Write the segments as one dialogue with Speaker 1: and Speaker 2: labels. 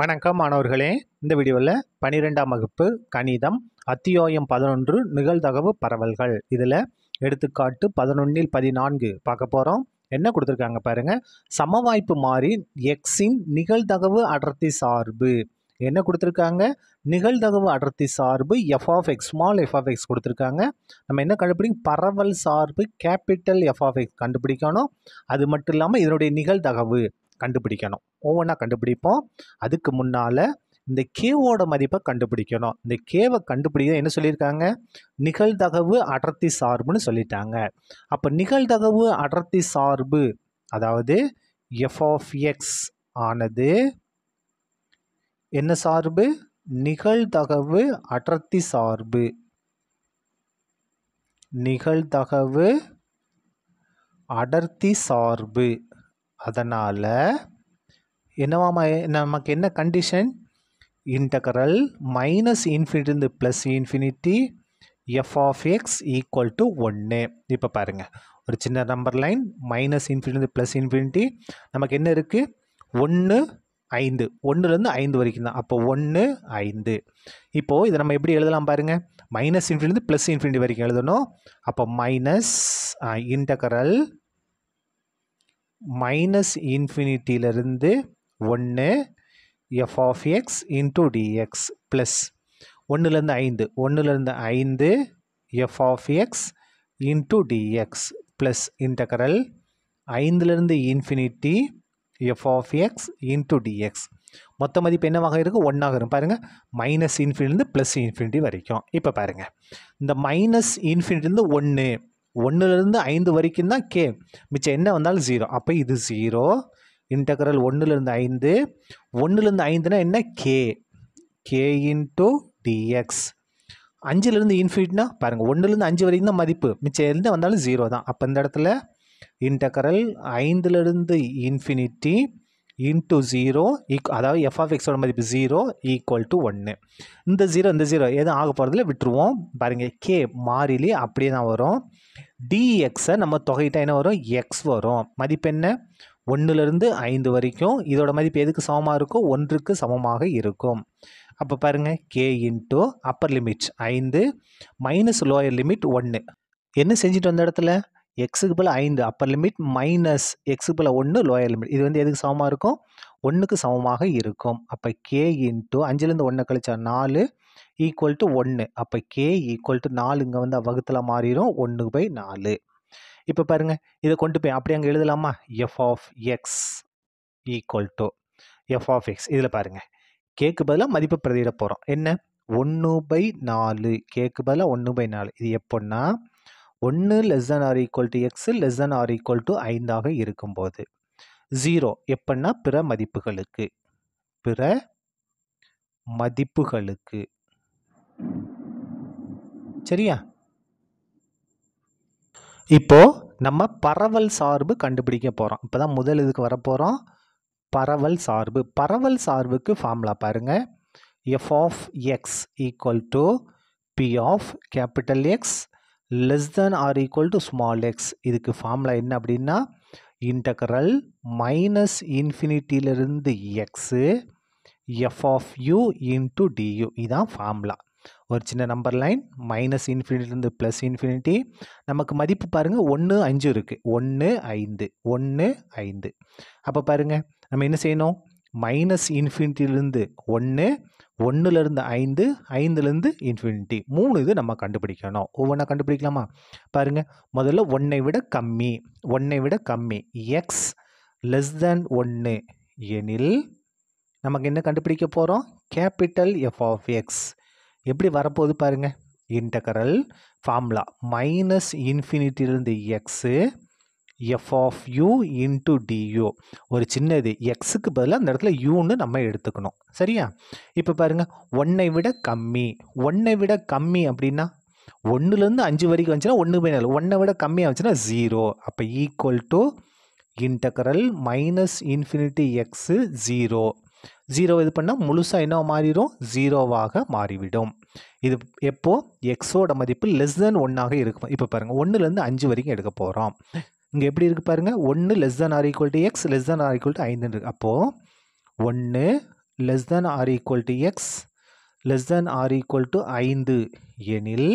Speaker 1: வணக்கம் மாணவர்களே. இந்த வீடியோவில் பனிரெண்டாம் வகுப்பு கணிதம் அத்தியாயம் பதினொன்று நிகழ்தகவு பரவல்கள். இதில் எடுத்துக்காட்டு பதினொன்றில் பதினான்கு பார்க்க போகிறோம் என்ன கொடுத்துருக்காங்க பாருங்கள் சமவாய்ப்பு மாறி எக்ஸின் நிகழ்தகவு அடர்த்தி சார்பு. என்ன கொடுத்துருக்காங்க? நிகழ்தகவு அடர்த்தி சார்பு f of x small f of x கொடுத்துருக்காங்க. நம்ம என்ன கண்டுபிடிக்கும் பரவல் சார்பு கேபிட்டல் எஃப் ஆஃப் எக்ஸ் கண்டுபிடிக்கணும். அது மட்டும் இல்லாமல் இதனுடைய நிகழ்தகவு. கண்டுபிடிக்கணும். ஒவ்வொன்றா கண்டுபிடிப்போம். அதுக்கு முன்னால் இந்த கேவோட மதிப்பை கண்டுபிடிக்கணும். இந்த கேவை கண்டுபிடிக்க என்ன சொல்லியிருக்காங்க? நிகழ்தகவு அடர்த்தி சார்புன்னு சொல்லிட்டாங்க. அப்போ நிகழ்தகவு அடர்த்தி சார்பு அதாவது எஃப் ஆஃப் எக்ஸ் ஆனது என்ன சார்பு? நிகழ்தகவு அடர்த்தி சார்பு. நிகழ்தகவு அடர்த்தி சார்பு. அதனால் என்னவாமா நமக்கு என்ன condition integral minus இன்ஃபினிட்டிருந்து plus infinity f of x equal to ஒன்று இப்போ பாருங்கள் ஒரு சின்ன number line minus infinity plus infinity நமக்கு என்ன இருக்குது ஒன்று ஐந்து. ஒன்றுலேருந்து ஐந்து வரைக்கும் தான். அப்போ ஒன்று ஐந்து. இப்போது இதை நம்ம எப்படி எழுதலாம் பாருங்கள் மைனஸ் இன்ஃபினிட்டி ப்ளஸ் இன்ஃபினிட்டி வரைக்கும் எழுதணும். அப்போ மைனஸ் இன்டகரல் மைனஸ் இன்ஃபினிட்டியிலிருந்து ஒன்று f of x into dx plus ஒன்றுலேருந்து ஐந்து ஒன்றுலேருந்து ஐந்து f of x into dx plus integral ஐந்துலேருந்து infinity f of x into dx மொத்த மதிப்பு என்னவாக இருக்குது ஒன்றாக இருக்கும். பாருங்கள் மைனஸ் இன்ஃபினிட்டிலேருந்து ப்ளஸ் இன்ஃபினிட்டி வரைக்கும். இப்போ பாருங்கள் இந்த மைனஸ் இன்ஃபினிட்டிலேருந்து ஒன்று ஒன்றுலேருந்து ஐந்து வரைக்கும் தான் கே மிச்சம் என்ன வந்தாலும் ஜீரோ அப்போ இது ஜீரோ இன்டகரல் ஒன்றுலேருந்து ஐந்து. ஒன்றுலேருந்து ஐந்துனா என்ன? கே கே இன்ட்டு டிஎக்ஸ் அஞ்சுலேருந்து இன்ஃபினிட்னா பாருங்கள் ஒன்றுலேருந்து அஞ்சு வரைக்கும் தான் மதிப்பு. மிச்சம் இருந்து வந்தாலும் ஜீரோ தான். அப்போ இந்த இடத்துல இன்டகரல் ஐந்துலேருந்து இன்ஃபினிட்டி இன்ட்டு ஜீரோ ஈக் அதாவது எஃப்ஆஃப்எக்ஸோட மதிப்பு ஜீரோ ஈக்குவல் டு ஒன்று இந்த ஜீரோ இந்த ஜீரோ எதுவும் ஆக போகிறதுல விட்டுருவோம். பாருங்கள் கே மாறிலி அப்படியே தான் வரும். டிஎக்ஸை நம்ம தொகையிட்டால் என்ன வரும்? எக்ஸ் வரும். மதிப்பு என்ன? ஒன்றுலேருந்து ஐந்து வரைக்கும். இதோட மதிப்பு எதுக்கு சமமாக இருக்கும் ஒன்றுக்கு சமமாக இருக்கும். அப்போ பாருங்கள் கே இன்ட்டு அப்பர் லிமிட் ஐந்து மைனஸ் லோயர் லிமிட் ஒன்று என்ன செஞ்சுட்டு வந்த இடத்துல? எக்ஸுக்கு போல் ஐந்து அப்பர் லிமிட் மைனஸ் எக்ஸுக்கு போல் ஒன்று லோயர் லிமிட் இது வந்து எதுக்கு சமமாக இருக்கும்? ஒன்றுக்கு சமமாக இருக்கும். அப்போ கே இன்ட்டு அஞ்சுலேருந்து ஒன்று கழிச்சா நாலு ஈக்குவல் டு ஒன்று அப்போ கே ஈக்குவல் டு நாலு இங்கே வந்து வகுத்தில் மாறிடும் ஒன்று பை நாலு. இப்போ பாருங்கள் இதை கொண்டு போய் அப்படியே அங்கே எழுதலாமா? F of x equal to f of x இதில் பாருங்கள் கேக்கு பதிலாக மதிப்பு பிரதியிட போகிறோம் என்ன? ஒன்று பை நாலு. கேக்கு பதிலாக ஒன்று பை நாலு. இது எப்போன்னா ஒன்று less than or equal to x less than or equal to ஐந்தாக இருக்கும்போது. ஜீரோ எப்படின்னா பிற மதிப்புகளுக்கு. பிற மதிப்புகளுக்கு. சரியா? இப்போ நம்ம பரவல் சார்பு கண்டுபிடிக்க போகிறோம் இப்போ தான் முதல் இதுக்கு வரப்போகிறோம் பரவல் சார்பு. பரவல் சார்புக்கு ஃபார்முலா பாருங்கள் f of x equal to P of capital X less than or equal to small x இதுக்கு ஃபார்முலா என்ன அப்படின்னா integral minus இன்ஃபினிட்டியிலிருந்து x f of u into du இதான் ஃபார்முலா ஒரு சின்ன நம்பர் லைன் மைனஸ் இன்ஃபினிட்டிலேருந்து ப்ளஸ் இன்ஃபினிட்டி நமக்கு மதிப்பு பாருங்கள் ஒன்று அஞ்சு இருக்குது ஒன்று ஐந்து. ஒன்று ஐந்து. அப்போ பாருங்கள் நம்ம என்ன செய்யணும்? மைனஸ் இன்ஃபினிட்டிலேருந்து ஒன்று ஒன்றுலேருந்து ஐந்து ஐந்துலேருந்து இன்ஃபினிட்டி மூணு இது நம்ம கண்டுபிடிக்கணும். ஒவ்வொன்றா கண்டுபிடிக்கலாமா? பாருங்கள் முதல்ல ஒன்றை விட கம்மி. ஒன்றை விட கம்மி. எக்ஸ் லெஸ் தேன் ஒன்று எனில் நமக்கு என்ன கண்டுபிடிக்க போகிறோம் கேபிட்டல் எஃப் ஆஃப் எக்ஸ் எப்படி வரப்போகுது பாருங்கள் integral formula minus இன்ஃபினிட்டிலிருந்து x f of u into du ஒரு சின்னது. எக்ஸுக்கு பதிலாக அந்த இடத்துல யூன்னு நம்ம எடுத்துக்கணும். சரியா? இப்போ பாருங்கள் ஒன்றை விட கம்மி. ஒன்றை விட கம்மி அப்படின்னா ஒன்றுலேருந்து அஞ்சு வரைக்கும் வந்துச்சுன்னா ஒன்று போய் நாலு. ஒன்றை விட கம்மியாக வந்துச்சுன்னா ஜீரோ அப்போ equal to integral minus infinity x zero zero இது பண்ணால் முழுசாக என்ன மாறிடும்? ஜீரோவாக மாறிவிடும். இது எப்போது எக்ஸோட மதிப்பு லெஸ் தென் ஒன்னாக இருக்கும். இப்போ பாருங்கள் ஒன்றுலேருந்து அஞ்சு வரைக்கும் எடுக்க போகிறோம் இங்கே எப்படி இருக்குது பாருங்கள் ஒன்று less than or equal to x less than or equal to ஐந்துன்னு இருக்குது அப்போது ஒன்று less than or equal to x less than or equal to ஐந்து எனில்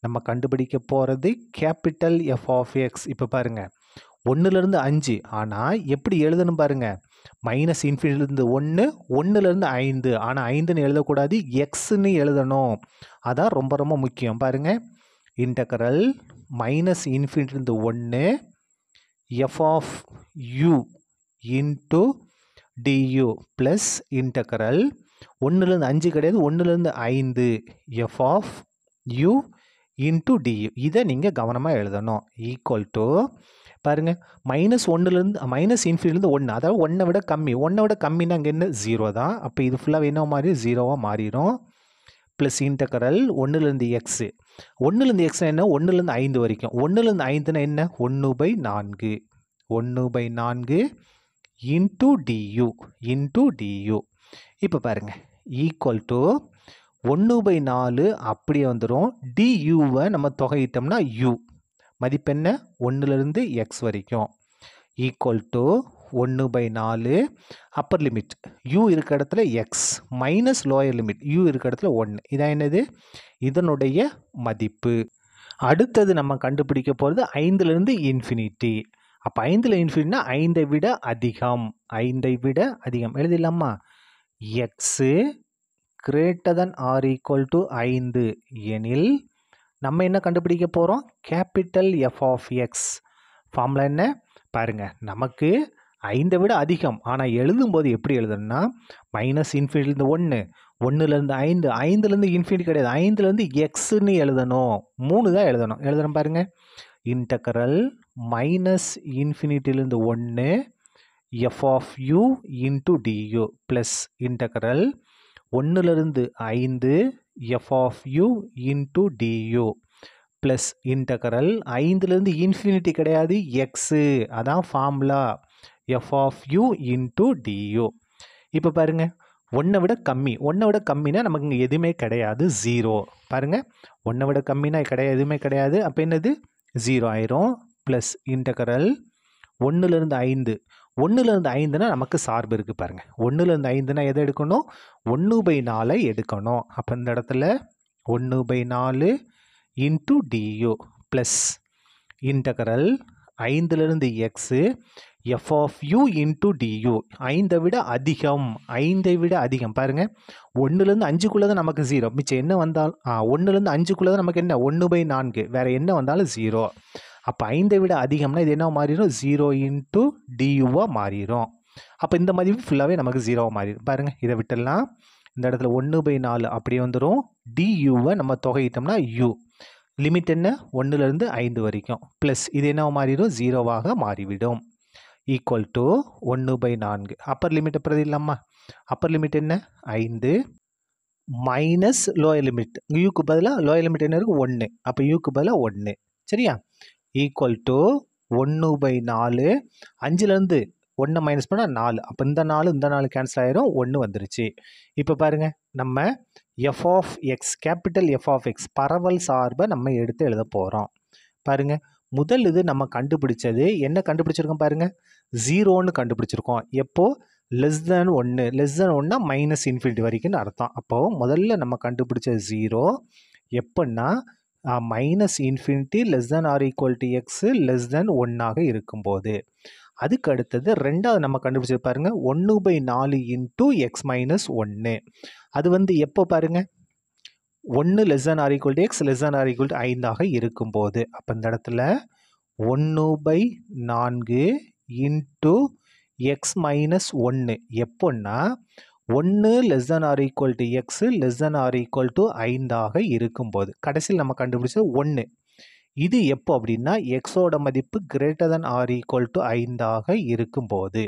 Speaker 1: நம்ம கண்டுபிடிக்க போகிறது கேபிட்டல் எஃப் ஆஃப் எக்ஸ் இப்போ பாருங்கள் ஒன்றுலேருந்து அஞ்சு ஆனால் எப்படி எழுதணும் பாருங்கள் மைனஸ் இன்ஃபினிட்டிலேருந்து ஒன்று ஒன்றுலேருந்து ஐந்து. ஆனால் ஐந்துன்னு எழுதக்கூடாது எக்ஸ்ன்னு எழுதணும். அதான் ரொம்ப ரொம்ப முக்கியம். பாருங்கள் இன்டகரல் மைனஸ் இன்ஃபினிட்டிலேருந்து ஒன்று f of u into du plus integral ஒன்றுலேருந்து அஞ்சு கிடையாது ஒன்றுலேருந்து ஐந்து. F of u into du இதை நீங்கள் கவனமாக எழுதணும். ஈக்குவல் டு பாருங்கள் மைனஸ் ஒன்றுலேருந்து மைனஸ் இன்ஃபினிட்லேருந்து ஒன்று அதாவது ஒன்றை விட கம்மி. ஒன்றை விட கம்மின்னா அங்கே என்ன? ஜீரோ தான். அப்போ இது ஃபுல்லாக என்ன மாறி ஜீரோவாக மாறிடும். ப்ளஸ் இன்டகரல் ஒன்றுலேருந்து எக்ஸு ஒன்றுலேருந்து எக்ஸ்னா என்ன? ஒன்றுலேருந்து ஐந்து வரைக்கும். ஒன்றுலேருந்து ஐந்துனா என்ன? ஒன்று பை நான்கு. ஒன்று பை நான்கு இன்ட்டு டியூ இன்ட்டு டியூ இப்போ பாருங்கள் ஈக்குவல் டு ஒன்று பை நாலு அப்படியே வந்துடும் டியூவை நம்ம தொகையிட்டோம்னா யூ மதிப்பெண்ண ஒன்றுலேருந்து எக்ஸ் வரைக்கும். ஈக்குவல் டு ஒன்று பை நாலு அப்பர் லிமிட் யூ இருக்க இடத்துல x minus lower limit u இருக்க இடத்துல ஒன்று இதான் என்னது? இதனுடைய மதிப்பு. அடுத்தது நம்ம கண்டுபிடிக்க போகிறது ஐந்துலேருந்து இன்ஃபினிட்டி அப்போ ஐந்தில் இன்ஃபினிட்னா ஐந்தை விட அதிகம். ஐந்தை விட அதிகம். எழுதிடலாமா? X greater than or equal to ஐந்து. எனில் நம்ம என்ன கண்டுபிடிக்க போகிறோம் capital f of x formula என்ன? பாருங்கள் நமக்கு ஐந்தை விட அதிகம். ஆனால் எழுதும்போது எப்படி எழுதணும்னா மைனஸ் இன்ஃபினிட்லேருந்து ஒன்று ஒன்றுலேருந்து ஐந்து ஐந்துலேருந்து இன்ஃபினிட் கிடையாது. ஐந்துலேருந்து எக்ஸ்ன்னு எழுதணும். மூணு தான் எழுதணும். எழுதணும் பாருங்கள் இன்டக்கரல் மைனஸ் இன்ஃபினிட்டிலேருந்து ஒன்று f of u into du plus integral ஒன்றுலேருந்து ஐந்து f of u into du plus integral ஐந்துலேருந்து infinity கிடையாது. எக்ஸு அதான் formula f of u into du இப்போ பாருங்கள் ஒன்றை விட கம்மி. ஒன்றை விட கம்மினா நமக்கு இங்கே எதுவுமே கிடையாது ஜீரோ பாருங்கள் ஒன்றை விட கம்மினா கிடையாது எதுவுமே கிடையாது. அப்போ என்னது? ஜீரோ ஆயிரும் ப்ளஸ் இன்டகரல் ஒன்றுலேருந்து ஐந்து. ஒன்றுலேருந்து ஐந்துனா நமக்கு சார்பு இருக்குது பாருங்கள் ஒன்றுலேருந்து ஐந்துனா எதை எடுக்கணும்? ஒன்று பை நாலை எடுக்கணும். அப்போ இந்த இடத்துல ஒன்று பை நாலு into du plus integral ஐந்துலேருந்து x f of u into du ஐந்தை விட அதிகம் ஐந்தை விட அதிகம். பாருங்கள் ஒன்றுலேருந்து அஞ்சுக்குள்ளே தான் நமக்கு ஜீரோ மிச்சம் என்ன வந்தாலும் ஆ ஒன்றுலேருந்து அஞ்சுக்குள்ளே தான் நமக்கு என்ன? ஒன்று பை நான்கு. வேறு என்ன வந்தாலும் ஜீரோ அப்போ ஐந்தை விட அதிகம்னா இது என்ன மாறிடும்? ஜீரோ இன்ட்டு டியூவாக மாறிடும். அப்போ இந்த மதிப்பு ஃபுல்லாகவே நமக்கு ஜீரோவாக மாறிடும். பாருங்கள் இதை விட்டுடலாம். இந்த இடத்துல ஒன்று பை நாலு அப்படியே வந்துடும் டியூவை நம்ம தொகையிட்டோம்னா யூ லிமிட் என்ன? ஒன்றுலேருந்து ஐந்து வரைக்கும். ப்ளஸ் இது என்ன மாறிடும்? ஜீரோவாக மாறிவிடும். ஈக்குவல் டு ஒன்று பை நான்கு. அப்பர் லிமிட் அப்புறம் இல்லாமா? அப்பர் லிமிட் என்ன? ஐந்து. மைனஸ் லோயர் லிமிட் யூக்கு பதிலாக லோயர் லிமிட் என்ன இருக்குது ஒன்று அப்போ யூக்கு பதிலாக ஒன்று சரியா? ஈக்குவல் டு ஒன்று பை நாலு. அஞ்சுலேருந்து ஒன்றை மைனஸ் பண்ணால் நாலு. அப்போ இந்த நாலு இந்த நாலு கேன்சல் ஆயிரும். ஒன்று வந்துருச்சு. இப்போ பாருங்கள் நம்ம f of x capital f of x பரவல் சார்பை நம்ம எடுத்து எழுத போகிறோம் பாருங்கள் முதல் இது நம்ம கண்டுபிடிச்சது என்ன கண்டுபிடிச்சிருக்கோம் பாருங்கள் ஜீரோன்னு கண்டுபிடிச்சிருக்கோம். எப்போது லெஸ் தேன் ஒன்று லெஸ் தேன் ஒன்னா மைனஸ் இன்ஃபினிட்டி வரைக்கும்னு அர்த்தம். அப்போது முதல்ல நம்ம கண்டுபிடிச்ச ஜீரோ எப்படின்னா minus infinity less than or equal to x less than ஒன்னாக இருக்கும்போது. அதுக்கு அடுத்தது ரெண்டாவது நம்ம கண்டுபிடிச்சது பாருங்கள் ஒன்று பை நாலு இன்ட்டு எக்ஸ் மைனஸ் ஒன்று அது வந்து எப்போ பாருங்கள் ஒன்று less than or equal to x less than or equal to ஐந்தாக இருக்கும்போது. அப்போ இந்த இடத்துல ஒன்று பை நான்கு இன்ட்டு எக்ஸ் மைனஸ் ஒன்று எப்போன்னா ஒன்று less than or equal to x less than or equal to ஐந்தாக இருக்கும்போது. கடைசியில் நம்ம கண்டுபிடிச்சது ஒன்று இது எப்போ அப்படின்னா எக்ஸோட மதிப்பு greater than or equal to ஐந்தாக இருக்கும்போது.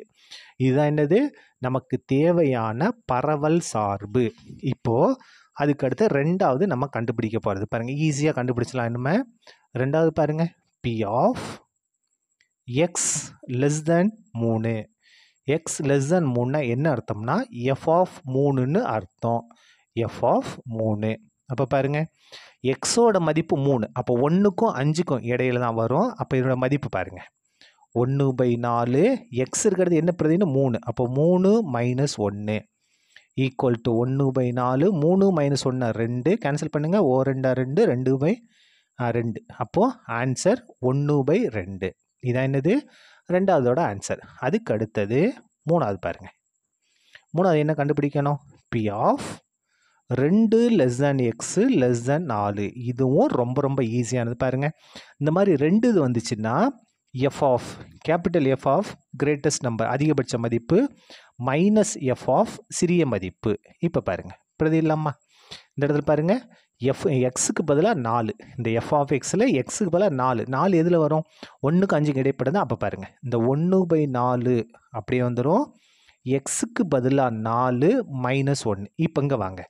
Speaker 1: இதுதான் என்னது? நமக்கு தேவையான பரவல் சார்பு. இப்போது அதுக்கடுத்து ரெண்டாவது நம்ம கண்டுபிடிக்க போகிறது பாருங்கள் ஈஸியாக கண்டுபிடிச்சலாம் நம்ம. ரெண்டாவது பாருங்கள் P of x less than மூணு. எக்ஸ் லெஸ் தென் மூணுனா என்ன அர்த்தம்னா எஃப் ஆஃப் மூணுன்னு அர்த்தம். எஃப் ஆஃப் மூணு. அப்போ பாருங்கள் எக்ஸோட மதிப்பு மூணு. அப்போ ஒன்றுக்கும் அஞ்சுக்கும் இடையில தான் வரும். அப்போ இதோட மதிப்பு பாருங்கள் ஒன்று பை நாலு எக்ஸ் இருக்கிறது என்ன பிரதின்னு? மூணு. அப்போ மூணு மைனஸ் ஒன்று ஈக்குவல் டு ஒன்று பை நாலு மூணு மைனஸ் ஒன்று ரெண்டு. கேன்சல் பண்ணுங்கள் ஓ ரெண்டா ரெண்டு ரெண்டு பை ரெண்டு. அப்போது ஆன்சர் ஒன்று பை ரெண்டு. இதான் என்னது? ரெண்டாவதோட ஆன்சர் அதுக்கு அடுத்தது மூணாவது பாருங்கள் மூணாவது என்ன கண்டுபிடிக்கணும்? பி ஆஃப் ரெண்டு less than x less than நாலு. இதுவும் ரொம்ப ரொம்ப ஈஸியானது பாருங்கள் இந்த மாதிரி ரெண்டு இது வந்துச்சுன்னா f of capital f of greatest number அதிகபட்ச மதிப்பு மைனஸ் எஃப் ஆஃப் சிறிய மதிப்பு. இப்போ பாருங்கள் பிரதி இல்லாமா? இந்த இடத்துல பாருங்கள் எஃப் எக்ஸுக்கு பதிலாக நாலு. இந்த எஃப் ஆஃப் எக்ஸில் எக்ஸுக்கு பதிலாக நாலு. நாலு எதில் வரும்? ஒன்றுக்கு அஞ்சுக்கு இடைப்பட்டது அப்போ பாருங்கள் இந்த ஒன்று பை நாலு அப்படியே வந்துடும் எக்ஸுக்கு பதிலாக நாலு மைனஸ் ஒன்று இப்போ இங்கே வாங்க.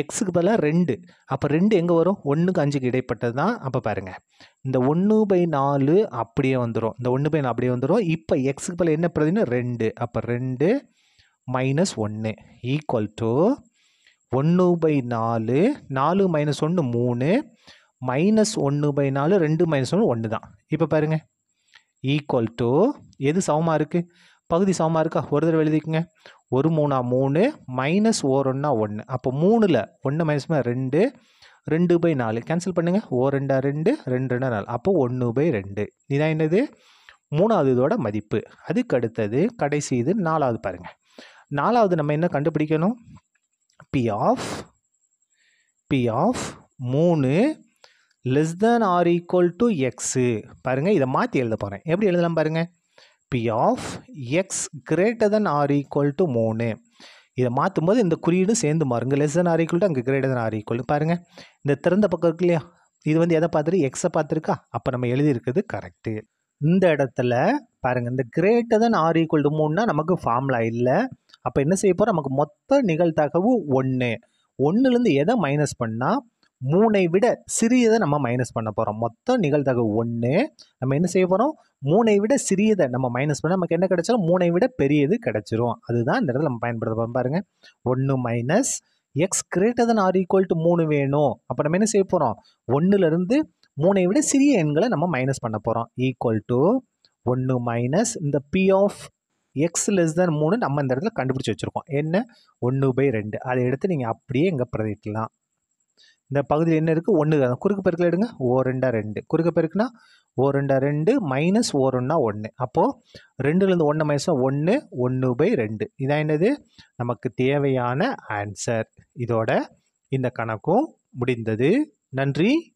Speaker 1: எக்ஸுக்கு பதிலாக ரெண்டு. அப்போ ரெண்டு எங்கே வரும்? ஒன்றுக்கு அஞ்சுக்கு இடைப்பட்டது தான். அப்போ பாருங்கள் இந்த ஒன்று பை நாலு அப்படியே வந்துடும் இந்த ஒன்று பை நாலு அப்படியே வந்துடும் இப்போ எக்ஸுக்கு பதில் என்ன பிரதின்னு ரெண்டு. அப்போ ரெண்டு மைனஸ் ஒன்று ஈக்குவல் டு ஒன்று பை நாலு. நாலு மைனஸ் ஒன்று மூணு. மைனஸ் ஒன்று பை நாலு. ரெண்டு மைனஸ் ஒன்று ஒன்று தான் இப்போ பாருங்கள் ஈக்குவல் டு எது சமமாக இருக்குது பகுதி சமமாக இருக்கா? ஒரு தடவை எழுதிக்குங்க. ஒரு மூணா மூணு மைனஸ் ஓர் ஒன்றா ஒன்று அப்போ மூணில் ஒன்று மைனஸ் ரெண்டு ரெண்டு பை நாலு. கேன்சல் பண்ணுங்கள் ஓ ரெண்டா ரெண்டு ரெண்டு ரெண்டா நாலு. அப்போ ஒன்று பை ரெண்டு. இதான் என்னது? மூணாவது இதோட மதிப்பு. அதுக்கு அடுத்தது கடைசி இது நாலாவது பாருங்கள் நாலாவது நம்ம என்ன கண்டுபிடிக்கணும்? பி ஆஃப் பி ஆஃப் மூணு less than or equal to x பாருங்கள் இதை மாற்றி எழுத போகிறேன் எப்படி எழுதலாம் பாருங்கள் P of x greater than or equal to மூணு. இதை மாற்றும் போது இந்த குறியீடு சேர்ந்து மாறுங்க less than or equal to அங்கே கிரேட்டர் தென் ஆர் ஈக்குவல் பாருங்கள் இந்த திறந்த பக்கம் இருக்கு இல்லையா? இது வந்து எதை பார்த்துட்டு? எக்ஸை பார்த்துருக்கா? அப்போ நம்ம எழுதியிருக்குது கரெக்டு இந்த இடத்துல பாருங்கள் இந்த greater than or equal to மூணுனா நமக்கு ஃபார்முலா இல்லை. அப்போ என்ன செய்ய போகிறோம் நமக்கு மொத்த நிகழ்தகவு ஒன்று ஒன்றுலேருந்து எதை மைனஸ் பண்ணால் மூணை விட சிறியதை நம்ம மைனஸ் பண்ண போகிறோம் மொத்தம் நிகழ்தகவு ஒன்று நம்ம என்ன செய்ய போகிறோம் மூணை விட சிறியதை நம்ம மைனஸ் பண்ண நமக்கு என்ன கிடைச்சாலும் மூணை விட பெரியது கிடைச்சிரும். அதுதான் இந்த இடத்துல நம்ம பயன்படுத்த போகிறோம் பாருங்கள் ஒன்று minus x greater than or equal to மூணு வேணும். அப்போ நம்ம என்ன செய்ய போகிறோம் ஒன்றுலேருந்து மூணை விட சிறிய எண்களை நம்ம மைனஸ் பண்ண போகிறோம் ஈக்குவல் டு ஒன்று மைனஸ் இந்த p of x less than மூணு நம்ம இந்த இடத்துல கண்டுபிடிச்சி வச்சுருக்கோம். என்ன? ஒன்று பை ரெண்டு. அதை எடுத்து நீங்கள் அப்படியே இங்கே பிரதிக்கலாம் இந்த பகுதியில் என்ன இருக்குது ஒன்று குறுக்கு பெருக்கில் எடுங்க. ஓ ரெண்டா ரெண்டு. குறுக்கு பெருக்குனா ஓ ரெண்டா ரெண்டு மைனஸ் ஓ ஒன்றா ஒன்று அப்போது ரெண்டுலேருந்து ஒன்று மைனஸ் ஒன்று ஒன்று பை ரெண்டு. இதான் என்னது? நமக்கு தேவையான ஆன்சர் இதோட இந்த கணக்கும் முடிந்தது. நன்றி.